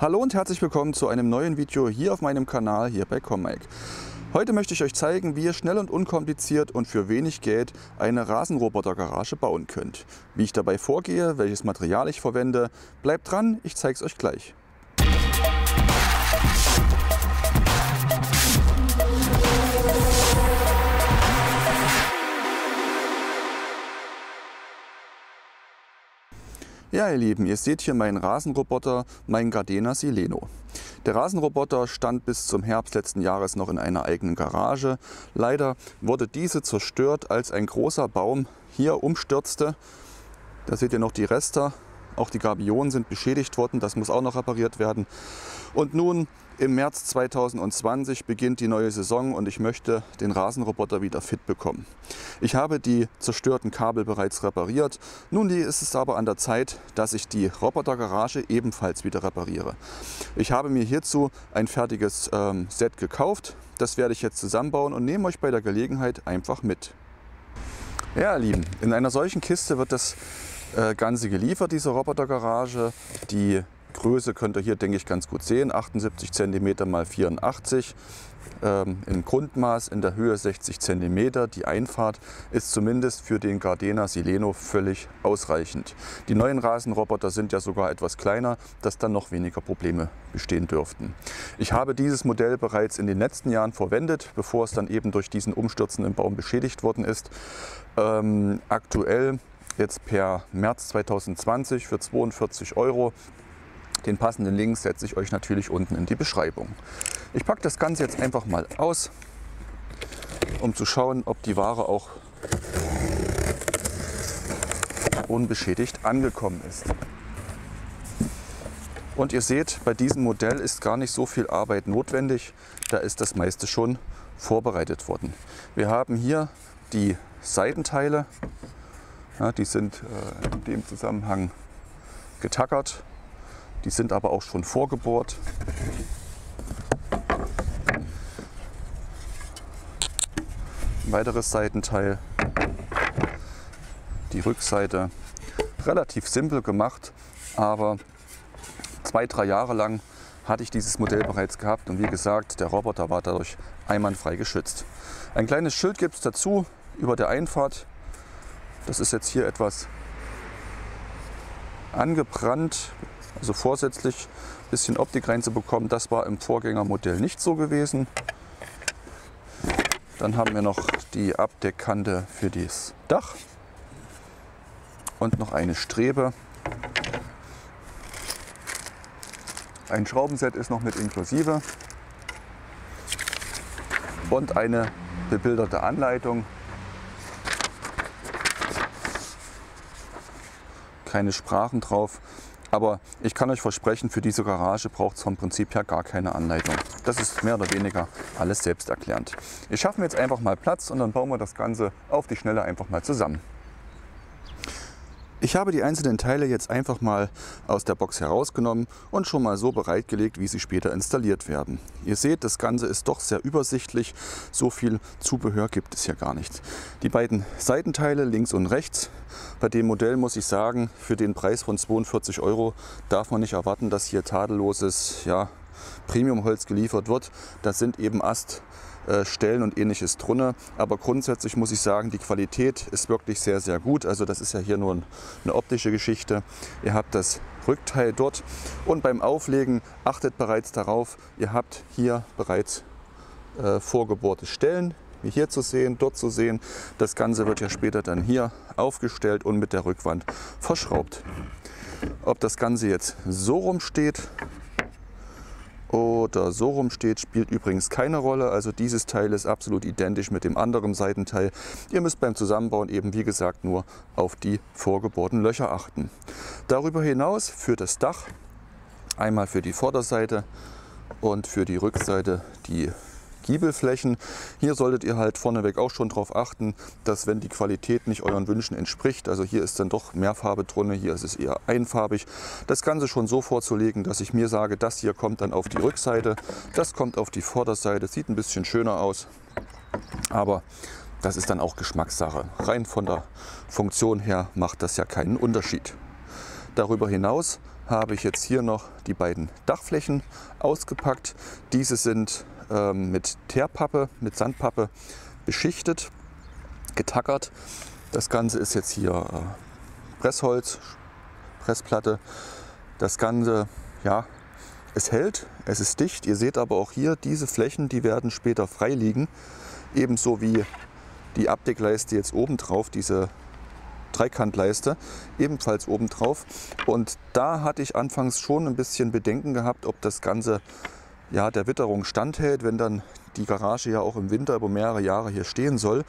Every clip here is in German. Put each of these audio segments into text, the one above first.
Hallo und herzlich willkommen zu einem neuen Video hier auf meinem Kanal hier bei Comic. Heute möchte ich euch zeigen, wie ihr schnell und unkompliziert und für wenig Geld eine Rasenrobotergarage bauen könnt. Wie ich dabei vorgehe, welches Material ich verwende, bleibt dran, ich zeige es euch gleich. Ja, ihr Lieben, ihr seht hier meinen Rasenroboter, meinen Gardena Sileno. Der Rasenroboter stand bis zum Herbst letzten Jahres noch in einer eigenen Garage. Leider wurde diese zerstört, als ein großer Baum hier umstürzte. Da seht ihr noch die Reste. Auch die Gabionen sind beschädigt worden, das muss auch noch repariert werden. Und nun im März 2020 beginnt die neue Saison und ich möchte den Rasenroboter wieder fit bekommen. Ich habe die zerstörten Kabel bereits repariert. Nun ist es aber an der Zeit, dass ich die Robotergarage ebenfalls wieder repariere. Ich habe mir hierzu ein fertiges ähm, Set gekauft. Das werde ich jetzt zusammenbauen und nehme euch bei der Gelegenheit einfach mit. Ja, Lieben, in einer solchen Kiste wird das äh, Ganze geliefert, diese Robotergarage. Die Größe könnt ihr hier, denke ich, ganz gut sehen. 78 cm x 84 ähm, im Grundmaß, in der Höhe 60 cm. Die Einfahrt ist zumindest für den Gardena Sileno völlig ausreichend. Die neuen Rasenroboter sind ja sogar etwas kleiner, dass dann noch weniger Probleme bestehen dürften. Ich habe dieses Modell bereits in den letzten Jahren verwendet, bevor es dann eben durch diesen umstürzenden Baum beschädigt worden ist. Ähm, aktuell jetzt per März 2020 für 42 Euro den passenden Link setze ich euch natürlich unten in die Beschreibung. Ich packe das Ganze jetzt einfach mal aus, um zu schauen, ob die Ware auch unbeschädigt angekommen ist. Und ihr seht, bei diesem Modell ist gar nicht so viel Arbeit notwendig. Da ist das meiste schon vorbereitet worden. Wir haben hier die Seitenteile. Ja, die sind äh, in dem Zusammenhang getackert die sind aber auch schon vorgebohrt. Ein weiteres Seitenteil, die Rückseite, relativ simpel gemacht, aber zwei, drei Jahre lang hatte ich dieses Modell bereits gehabt und wie gesagt, der Roboter war dadurch einwandfrei geschützt. Ein kleines Schild gibt es dazu über der Einfahrt. Das ist jetzt hier etwas angebrannt, also vorsätzlich ein bisschen Optik reinzubekommen. Das war im Vorgängermodell nicht so gewesen. Dann haben wir noch die Abdeckkante für das Dach und noch eine Strebe. Ein Schraubenset ist noch mit inklusive und eine bebilderte Anleitung. Keine Sprachen drauf. Aber ich kann euch versprechen, für diese Garage braucht es vom Prinzip her gar keine Anleitung. Das ist mehr oder weniger alles selbsterklärend. Ich schaffe mir jetzt einfach mal Platz und dann bauen wir das Ganze auf die Schnelle einfach mal zusammen. Ich habe die einzelnen Teile jetzt einfach mal aus der Box herausgenommen und schon mal so bereitgelegt, wie sie später installiert werden. Ihr seht, das Ganze ist doch sehr übersichtlich. So viel Zubehör gibt es hier gar nicht. Die beiden Seitenteile links und rechts. Bei dem Modell muss ich sagen, für den Preis von 42 Euro darf man nicht erwarten, dass hier tadelloses ja, Premiumholz geliefert wird. Das sind eben Ast äh, Stellen und ähnliches drunter. Aber grundsätzlich muss ich sagen, die Qualität ist wirklich sehr, sehr gut. Also das ist ja hier nur eine optische Geschichte. Ihr habt das Rückteil dort und beim Auflegen achtet bereits darauf, ihr habt hier bereits äh, vorgebohrte Stellen, wie hier zu sehen, dort zu sehen. Das Ganze wird ja später dann hier aufgestellt und mit der Rückwand verschraubt. Ob das Ganze jetzt so rum steht oder so rum steht, spielt übrigens keine Rolle. Also dieses Teil ist absolut identisch mit dem anderen Seitenteil. Ihr müsst beim Zusammenbauen eben wie gesagt nur auf die vorgebohrten Löcher achten. Darüber hinaus für das Dach einmal für die Vorderseite und für die Rückseite die Giebelflächen. Hier solltet ihr halt vorneweg auch schon darauf achten, dass wenn die Qualität nicht euren Wünschen entspricht, also hier ist dann doch mehr Farbe drin, hier ist es eher einfarbig, das Ganze schon so vorzulegen, dass ich mir sage, das hier kommt dann auf die Rückseite, das kommt auf die Vorderseite, sieht ein bisschen schöner aus, aber das ist dann auch Geschmackssache. Rein von der Funktion her macht das ja keinen Unterschied. Darüber hinaus habe ich jetzt hier noch die beiden Dachflächen ausgepackt. Diese sind mit Teerpappe, mit Sandpappe beschichtet, getackert. Das Ganze ist jetzt hier äh, Pressholz, Pressplatte. Das Ganze, ja, es hält, es ist dicht. Ihr seht aber auch hier, diese Flächen, die werden später frei liegen. Ebenso wie die Abdeckleiste jetzt oben drauf, diese Dreikantleiste, ebenfalls oben drauf. Und da hatte ich anfangs schon ein bisschen Bedenken gehabt, ob das Ganze ja, der Witterung standhält, wenn dann die Garage ja auch im Winter über mehrere Jahre hier stehen soll.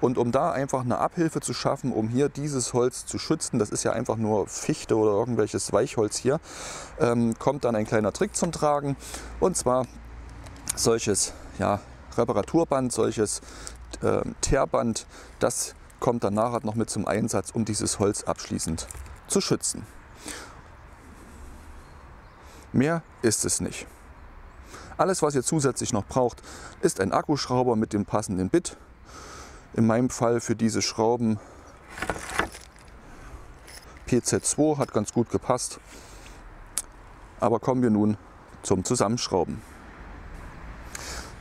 Und um da einfach eine Abhilfe zu schaffen, um hier dieses Holz zu schützen, das ist ja einfach nur Fichte oder irgendwelches Weichholz hier, ähm, kommt dann ein kleiner Trick zum Tragen. Und zwar solches ja, Reparaturband, solches äh, Teerband, das kommt dann nachher noch mit zum Einsatz, um dieses Holz abschließend zu schützen. Mehr ist es nicht. Alles, was ihr zusätzlich noch braucht, ist ein Akkuschrauber mit dem passenden Bit. In meinem Fall für diese Schrauben PZ2 hat ganz gut gepasst. Aber kommen wir nun zum Zusammenschrauben.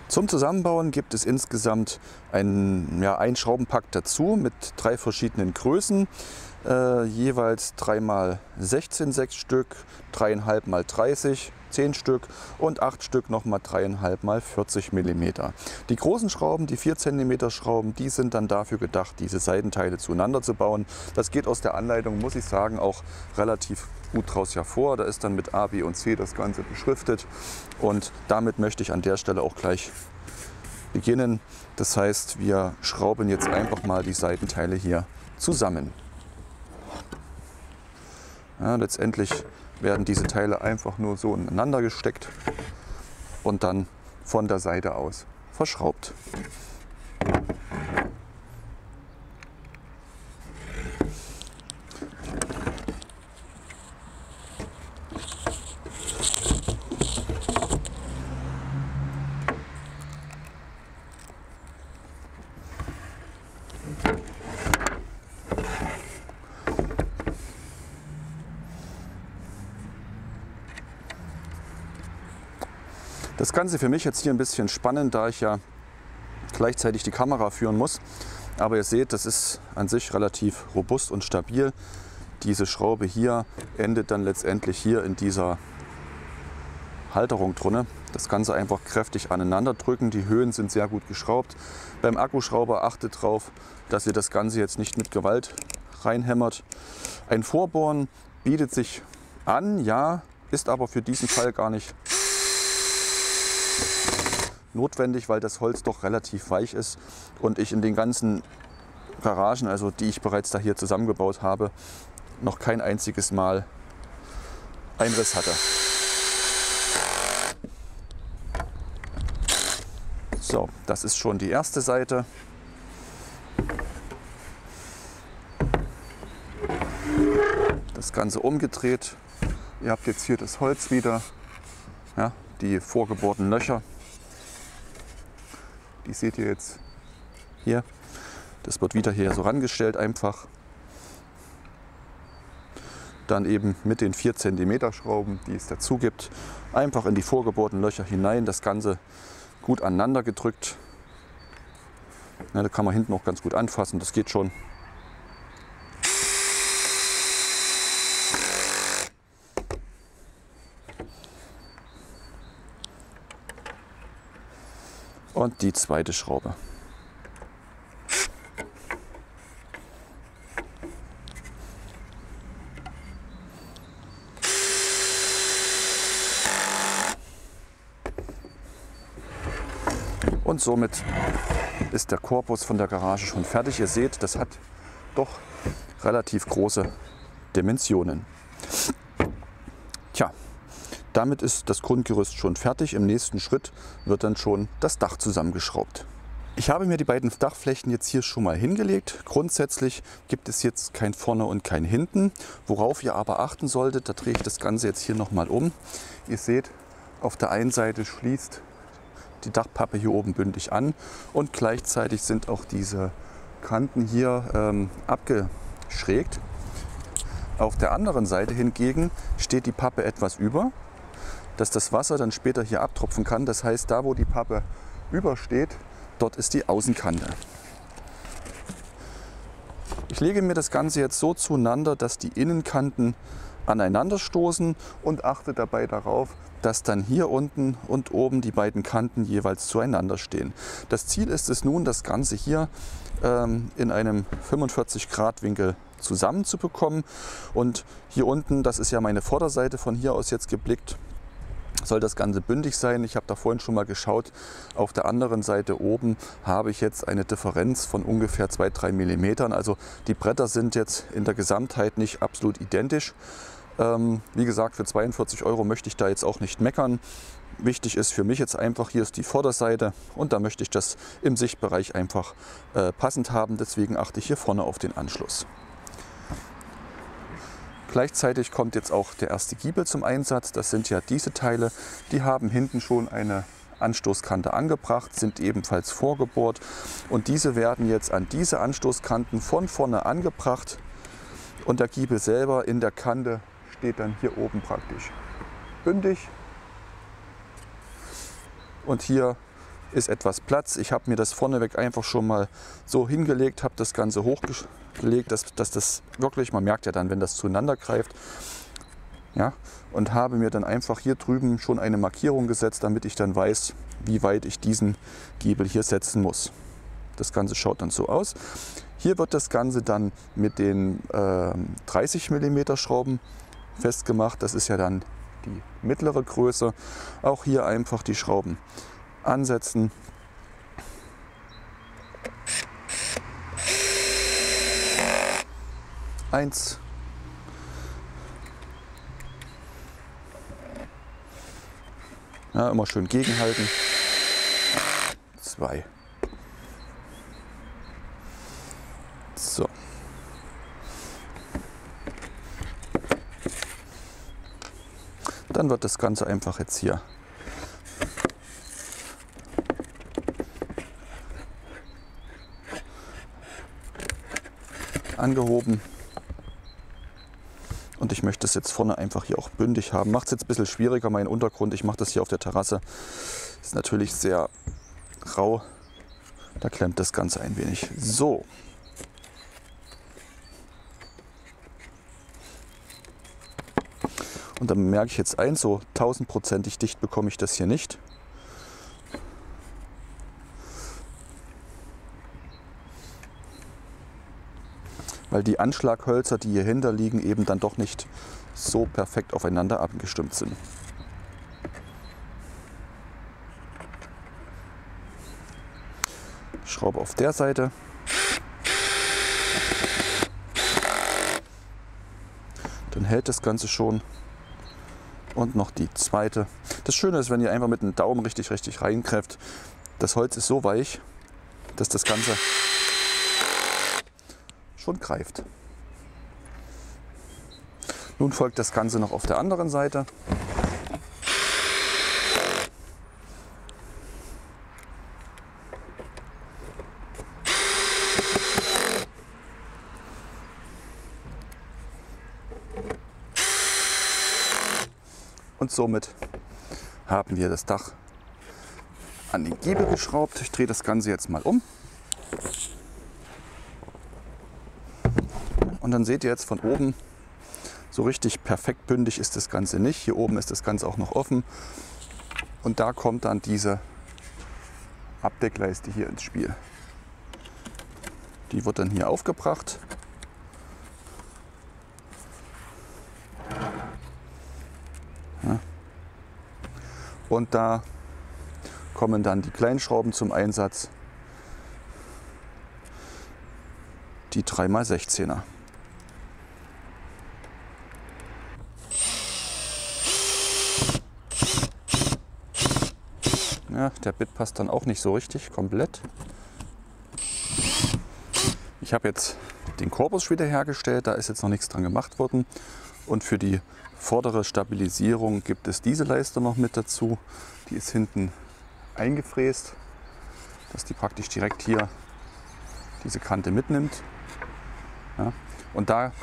Zum Zusammenbauen gibt es insgesamt ein, ja, ein Schraubenpack dazu mit drei verschiedenen Größen. Äh, jeweils 3x16 6 Stück, 3,5 x 30 10 Stück und 8 Stück nochmal 3,5 mal 40 mm. Die großen Schrauben, die 4 cm Schrauben, die sind dann dafür gedacht, diese Seitenteile zueinander zu bauen. Das geht aus der Anleitung, muss ich sagen, auch relativ gut draus hervor. Da ist dann mit A, B und C das Ganze beschriftet und damit möchte ich an der Stelle auch gleich beginnen. Das heißt, wir schrauben jetzt einfach mal die Seitenteile hier zusammen. Ja, letztendlich werden diese Teile einfach nur so ineinander gesteckt und dann von der Seite aus verschraubt. Das Ganze für mich jetzt hier ein bisschen spannend, da ich ja gleichzeitig die Kamera führen muss. Aber ihr seht, das ist an sich relativ robust und stabil. Diese Schraube hier endet dann letztendlich hier in dieser Halterung drin. Das Ganze einfach kräftig aneinander drücken. Die Höhen sind sehr gut geschraubt. Beim Akkuschrauber achtet darauf, dass ihr das Ganze jetzt nicht mit Gewalt reinhämmert. Ein Vorbohren bietet sich an, ja, ist aber für diesen Fall gar nicht notwendig, weil das Holz doch relativ weich ist und ich in den ganzen Garagen, also die ich bereits da hier zusammengebaut habe, noch kein einziges Mal Einriss hatte. So, das ist schon die erste Seite. Das Ganze umgedreht. Ihr habt jetzt hier das Holz wieder, ja, die vorgebohrten Löcher. Die seht ihr jetzt hier. Das wird wieder hier so rangestellt einfach. Dann eben mit den 4 cm Schrauben, die es dazu gibt, einfach in die vorgebohrten Löcher hinein. Das Ganze gut aneinander gedrückt. Ja, da kann man hinten auch ganz gut anfassen, das geht schon. Und die zweite Schraube. Und somit ist der Korpus von der Garage schon fertig. Ihr seht, das hat doch relativ große Dimensionen. Damit ist das Grundgerüst schon fertig. Im nächsten Schritt wird dann schon das Dach zusammengeschraubt. Ich habe mir die beiden Dachflächen jetzt hier schon mal hingelegt. Grundsätzlich gibt es jetzt kein Vorne und kein Hinten. Worauf ihr aber achten solltet, da drehe ich das Ganze jetzt hier nochmal um. Ihr seht, auf der einen Seite schließt die Dachpappe hier oben bündig an und gleichzeitig sind auch diese Kanten hier ähm, abgeschrägt. Auf der anderen Seite hingegen steht die Pappe etwas über, dass das Wasser dann später hier abtropfen kann. Das heißt, da wo die Pappe übersteht, dort ist die Außenkante. Ich lege mir das Ganze jetzt so zueinander, dass die Innenkanten aneinander stoßen und achte dabei darauf, dass dann hier unten und oben die beiden Kanten jeweils zueinander stehen. Das Ziel ist es nun, das Ganze hier ähm, in einem 45 Grad Winkel zusammenzubekommen. Und hier unten, das ist ja meine Vorderseite von hier aus jetzt geblickt, soll das Ganze bündig sein. Ich habe da vorhin schon mal geschaut. Auf der anderen Seite oben habe ich jetzt eine Differenz von ungefähr 2-3 mm. Also die Bretter sind jetzt in der Gesamtheit nicht absolut identisch. Ähm, wie gesagt, für 42 Euro möchte ich da jetzt auch nicht meckern. Wichtig ist für mich jetzt einfach, hier ist die Vorderseite und da möchte ich das im Sichtbereich einfach äh, passend haben. Deswegen achte ich hier vorne auf den Anschluss. Gleichzeitig kommt jetzt auch der erste Giebel zum Einsatz. Das sind ja diese Teile, die haben hinten schon eine Anstoßkante angebracht, sind ebenfalls vorgebohrt. Und diese werden jetzt an diese Anstoßkanten von vorne angebracht. Und der Giebel selber in der Kante steht dann hier oben praktisch. Bündig. Und hier ist etwas Platz. Ich habe mir das vorneweg einfach schon mal so hingelegt, habe das Ganze hochgelegt, dass, dass das wirklich, man merkt ja dann, wenn das zueinander greift, ja, und habe mir dann einfach hier drüben schon eine Markierung gesetzt, damit ich dann weiß, wie weit ich diesen Giebel hier setzen muss. Das Ganze schaut dann so aus. Hier wird das Ganze dann mit den äh, 30 mm Schrauben festgemacht. Das ist ja dann die mittlere Größe. Auch hier einfach die Schrauben ansetzen. Eins. Ja, immer schön gegenhalten. Zwei. So. Dann wird das Ganze einfach jetzt hier angehoben. Ich möchte es jetzt vorne einfach hier auch bündig haben. Macht es jetzt ein bisschen schwieriger, mein Untergrund. Ich mache das hier auf der Terrasse. Ist natürlich sehr rau. Da klemmt das Ganze ein wenig. So. Und dann merke ich jetzt eins, so tausendprozentig dicht bekomme ich das hier nicht. Weil die Anschlaghölzer, die hier hinter liegen, eben dann doch nicht so perfekt aufeinander abgestimmt sind. Schraube auf der Seite. Dann hält das Ganze schon. Und noch die zweite. Das Schöne ist, wenn ihr einfach mit dem Daumen richtig, richtig reinkräft. Das Holz ist so weich, dass das Ganze schon greift. Nun folgt das Ganze noch auf der anderen Seite. Und somit haben wir das Dach an den Giebel geschraubt. Ich drehe das Ganze jetzt mal um. Dann seht ihr jetzt von oben, so richtig perfekt bündig ist das Ganze nicht. Hier oben ist das Ganze auch noch offen. Und da kommt dann diese Abdeckleiste hier ins Spiel. Die wird dann hier aufgebracht. Und da kommen dann die Kleinschrauben zum Einsatz. Die 3x16er. Ja, der Bit passt dann auch nicht so richtig komplett. Ich habe jetzt den Korpus wieder hergestellt, da ist jetzt noch nichts dran gemacht worden. Und für die vordere Stabilisierung gibt es diese Leiste noch mit dazu. Die ist hinten eingefräst, dass die praktisch direkt hier diese Kante mitnimmt. Ja, und da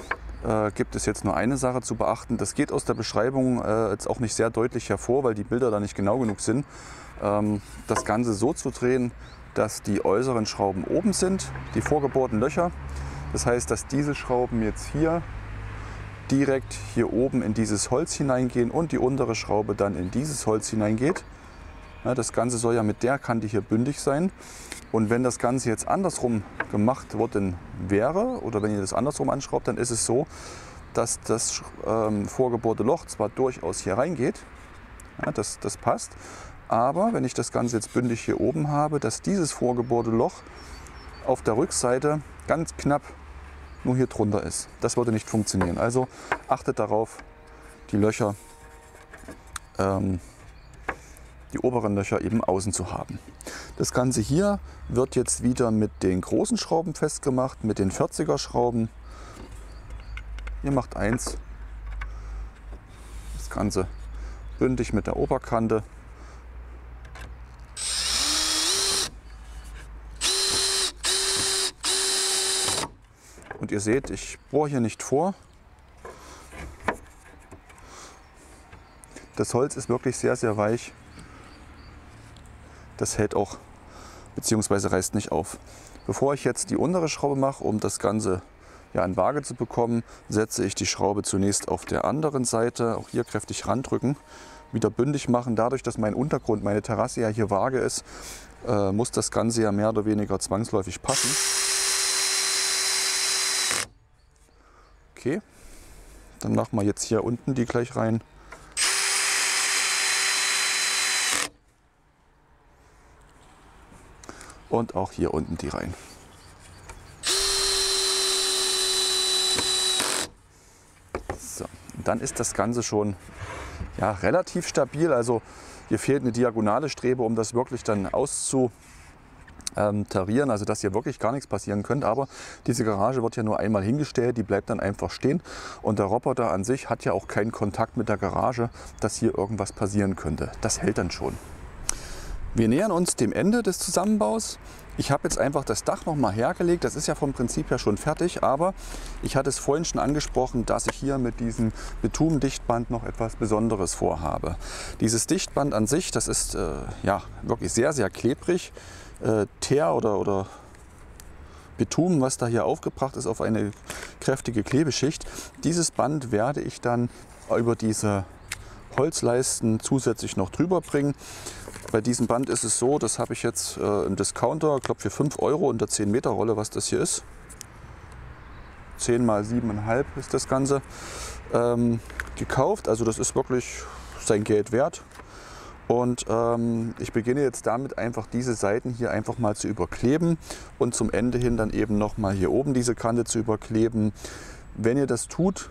äh, gibt es jetzt nur eine Sache zu beachten. Das geht aus der Beschreibung äh, jetzt auch nicht sehr deutlich hervor, weil die Bilder da nicht genau genug sind. Ähm, das Ganze so zu drehen, dass die äußeren Schrauben oben sind, die vorgebohrten Löcher. Das heißt, dass diese Schrauben jetzt hier direkt hier oben in dieses Holz hineingehen und die untere Schraube dann in dieses Holz hineingeht. Das Ganze soll ja mit der Kante hier bündig sein. Und wenn das Ganze jetzt andersrum gemacht worden wäre oder wenn ihr das andersrum anschraubt, dann ist es so, dass das ähm, vorgebohrte Loch zwar durchaus hier reingeht, ja, das, das passt, aber wenn ich das Ganze jetzt bündig hier oben habe, dass dieses vorgebohrte Loch auf der Rückseite ganz knapp nur hier drunter ist. Das würde nicht funktionieren. Also achtet darauf, die Löcher, ähm, die oberen Löcher eben außen zu haben. Das Ganze hier wird jetzt wieder mit den großen Schrauben festgemacht, mit den 40er Schrauben. Ihr macht eins, das Ganze bündig mit der Oberkante. Und ihr seht, ich bohre hier nicht vor. Das Holz ist wirklich sehr, sehr weich. Das hält auch bzw. reißt nicht auf. Bevor ich jetzt die untere Schraube mache, um das Ganze ja, in Waage zu bekommen, setze ich die Schraube zunächst auf der anderen Seite, auch hier kräftig randrücken, wieder bündig machen. Dadurch, dass mein Untergrund, meine Terrasse ja hier vage ist, äh, muss das Ganze ja mehr oder weniger zwangsläufig passen. Okay, dann machen wir jetzt hier unten die gleich rein. Und auch hier unten die rein. So, dann ist das Ganze schon ja, relativ stabil. Also hier fehlt eine diagonale Strebe, um das wirklich dann auszu ähm, tarieren, also dass hier wirklich gar nichts passieren könnte. Aber diese Garage wird ja nur einmal hingestellt, die bleibt dann einfach stehen. Und der Roboter an sich hat ja auch keinen Kontakt mit der Garage, dass hier irgendwas passieren könnte. Das hält dann schon. Wir nähern uns dem Ende des Zusammenbaus. Ich habe jetzt einfach das Dach noch mal hergelegt. Das ist ja vom Prinzip her schon fertig, aber ich hatte es vorhin schon angesprochen, dass ich hier mit diesem Betondichtband noch etwas Besonderes vorhabe. Dieses Dichtband an sich, das ist äh, ja wirklich sehr, sehr klebrig äh, Teer oder, oder Betum, was da hier aufgebracht ist, auf eine kräftige Klebeschicht. Dieses Band werde ich dann über diese Holzleisten zusätzlich noch drüber bringen. Bei diesem Band ist es so, das habe ich jetzt äh, im Discounter, ich glaube für 5 Euro in der 10 Meter Rolle, was das hier ist. 10 mal 7,5 ist das Ganze ähm, gekauft. Also das ist wirklich sein Geld wert. Und ähm, ich beginne jetzt damit einfach diese Seiten hier einfach mal zu überkleben und zum Ende hin dann eben nochmal hier oben diese Kante zu überkleben. Wenn ihr das tut,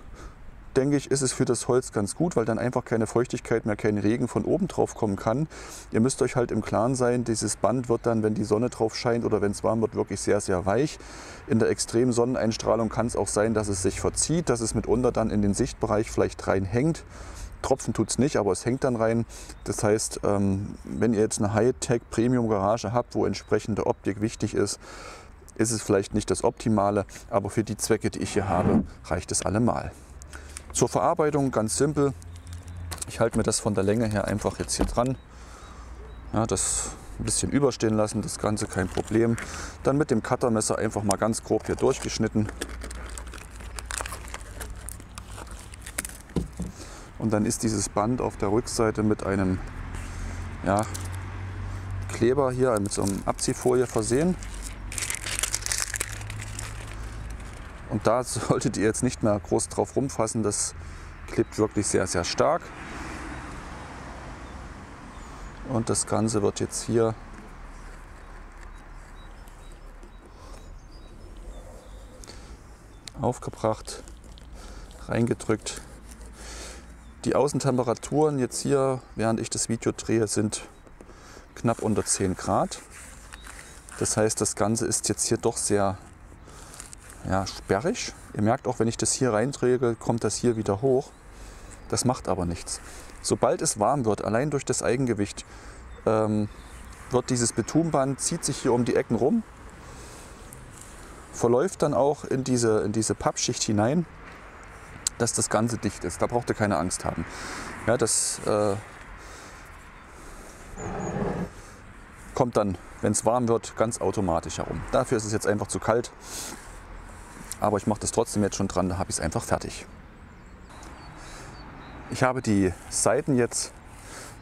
denke ich, ist es für das Holz ganz gut, weil dann einfach keine Feuchtigkeit mehr, kein Regen von oben drauf kommen kann. Ihr müsst euch halt im Klaren sein, dieses Band wird dann, wenn die Sonne drauf scheint oder wenn es warm wird, wirklich sehr, sehr weich. In der extremen Sonneneinstrahlung kann es auch sein, dass es sich verzieht, dass es mitunter dann in den Sichtbereich vielleicht reinhängt. Tropfen tut es nicht, aber es hängt dann rein. Das heißt, ähm, wenn ihr jetzt eine Hightech-Premium-Garage habt, wo entsprechende Optik wichtig ist, ist es vielleicht nicht das Optimale, aber für die Zwecke, die ich hier habe, reicht es allemal. Zur Verarbeitung ganz simpel. Ich halte mir das von der Länge her einfach jetzt hier dran. Ja, das ein bisschen überstehen lassen, das Ganze kein Problem. Dann mit dem Cuttermesser einfach mal ganz grob hier durchgeschnitten. Und dann ist dieses Band auf der Rückseite mit einem ja, Kleber hier, mit so einem Abziehfolie versehen. Und da solltet ihr jetzt nicht mehr groß drauf rumfassen, das klebt wirklich sehr, sehr stark. Und das Ganze wird jetzt hier aufgebracht, reingedrückt die Außentemperaturen jetzt hier, während ich das Video drehe, sind knapp unter 10 Grad. Das heißt, das Ganze ist jetzt hier doch sehr ja, sperrig. Ihr merkt auch, wenn ich das hier reinträge, kommt das hier wieder hoch. Das macht aber nichts. Sobald es warm wird, allein durch das Eigengewicht, ähm, wird dieses Betonband, zieht sich hier um die Ecken rum, verläuft dann auch in diese, in diese Pappschicht hinein dass das Ganze dicht ist. Da braucht ihr keine Angst haben. Ja, das äh, kommt dann, wenn es warm wird, ganz automatisch herum. Dafür ist es jetzt einfach zu kalt. Aber ich mache das trotzdem jetzt schon dran, da habe ich es einfach fertig. Ich habe die Seiten jetzt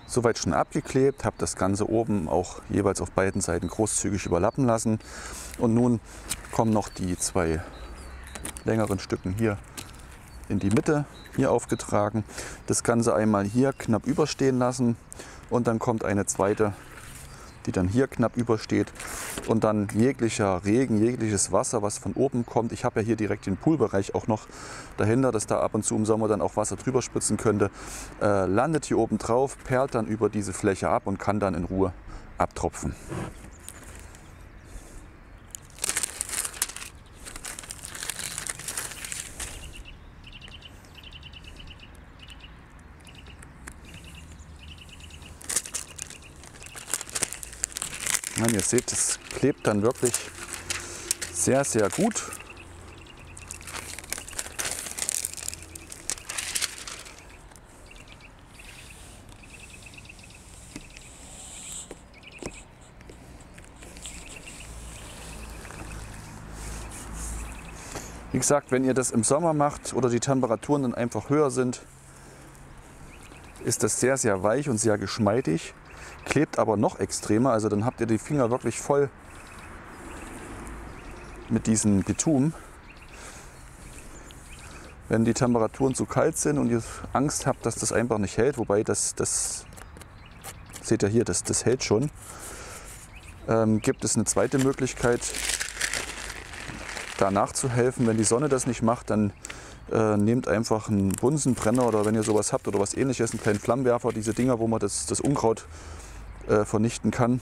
soweit schon abgeklebt, habe das Ganze oben auch jeweils auf beiden Seiten großzügig überlappen lassen. Und nun kommen noch die zwei längeren Stücken hier in die Mitte, hier aufgetragen. Das Ganze einmal hier knapp überstehen lassen und dann kommt eine zweite die dann hier knapp übersteht. Und dann jeglicher Regen, jegliches Wasser, was von oben kommt. Ich habe ja hier direkt den Poolbereich auch noch dahinter, dass da ab und zu im Sommer dann auch Wasser drüber spritzen könnte. Äh, landet hier oben drauf, perlt dann über diese Fläche ab und kann dann in Ruhe abtropfen. Meine, ihr seht, es klebt dann wirklich sehr, sehr gut. Wie gesagt, wenn ihr das im Sommer macht oder die Temperaturen dann einfach höher sind, ist das sehr, sehr weich und sehr geschmeidig klebt aber noch extremer. Also dann habt ihr die Finger wirklich voll mit diesem Bitum. Wenn die Temperaturen zu kalt sind und ihr Angst habt, dass das einfach nicht hält, wobei das, das seht ihr hier, das, das hält schon, ähm, gibt es eine zweite Möglichkeit, da nachzuhelfen. Wenn die Sonne das nicht macht, dann äh, nehmt einfach einen Bunsenbrenner oder wenn ihr sowas habt oder was ähnliches, einen kleinen Flammenwerfer, diese Dinger, wo man das, das Unkraut äh, vernichten kann.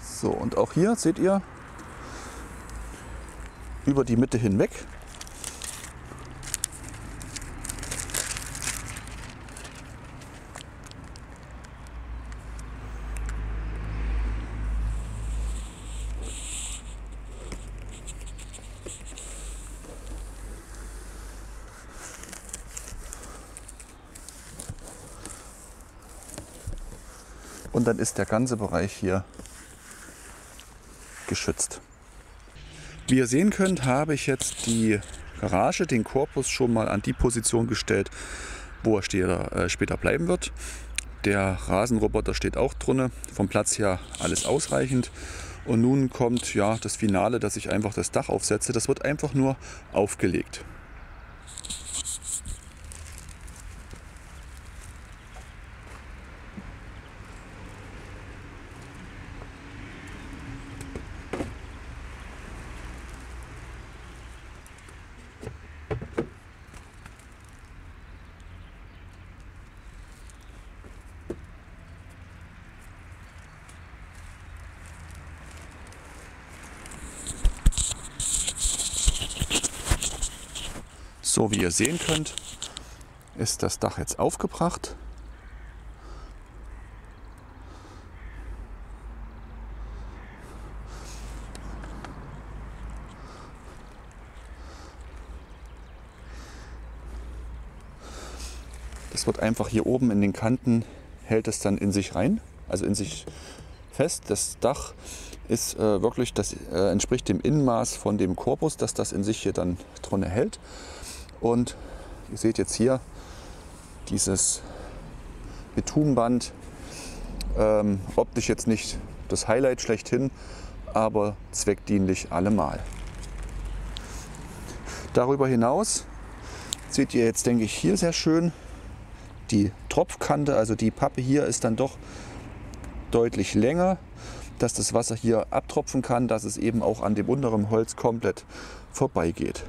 So, und auch hier seht ihr über die Mitte hinweg und dann ist der ganze Bereich hier geschützt. Wie ihr sehen könnt, habe ich jetzt die Garage, den Korpus schon mal an die Position gestellt, wo er später, äh, später bleiben wird. Der Rasenroboter steht auch drinnen, vom Platz her alles ausreichend. Und nun kommt ja das Finale, dass ich einfach das Dach aufsetze. Das wird einfach nur aufgelegt. So wie ihr sehen könnt, ist das Dach jetzt aufgebracht. Das wird einfach hier oben in den Kanten, hält es dann in sich rein, also in sich fest. Das Dach ist äh, wirklich, das äh, entspricht dem Innenmaß von dem Korpus, dass das in sich hier dann drin hält. Und ihr seht jetzt hier dieses Bitumenband. Ähm, optisch jetzt nicht das Highlight schlechthin, aber zweckdienlich allemal. Darüber hinaus seht ihr jetzt, denke ich, hier sehr schön die Tropfkante, also die Pappe hier ist dann doch deutlich länger, dass das Wasser hier abtropfen kann, dass es eben auch an dem unteren Holz komplett vorbeigeht.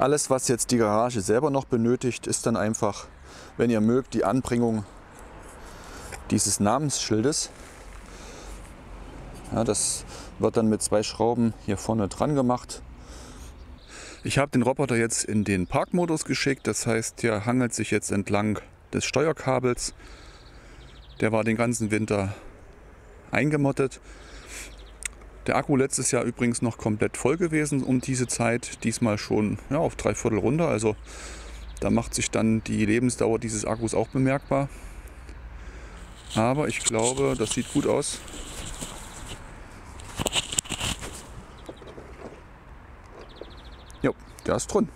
Alles, was jetzt die Garage selber noch benötigt, ist dann einfach, wenn ihr mögt, die Anbringung dieses Namensschildes. Ja, das wird dann mit zwei Schrauben hier vorne dran gemacht. Ich habe den Roboter jetzt in den Parkmodus geschickt, das heißt, der hangelt sich jetzt entlang des Steuerkabels Der war den ganzen Winter eingemottet. Der Akku letztes Jahr übrigens noch komplett voll gewesen um diese Zeit. Diesmal schon ja, auf drei Viertel runter. Also da macht sich dann die Lebensdauer dieses Akkus auch bemerkbar. Aber ich glaube, das sieht gut aus. Jo, der ist drin.